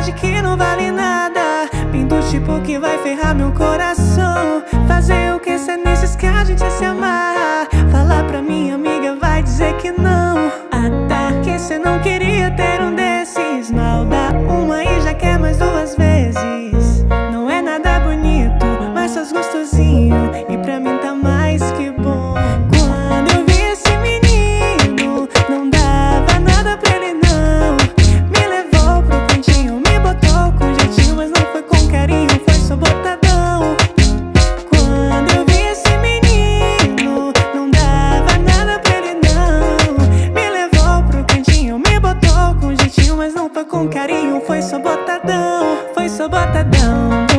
verdade que não vale nada. Vim do tipo que vai ferrar meu coração. Fazer o que se é nesses que a gente se amarra. Falar pra minha amiga vai dizer que não. Até que cê não queria ter um desses. Mal dá uma e já quer mais duas vezes. Não é nada bonito, mas faz gostosinho. E pra mim com carinho, foi sabotadão, foi sabotadão.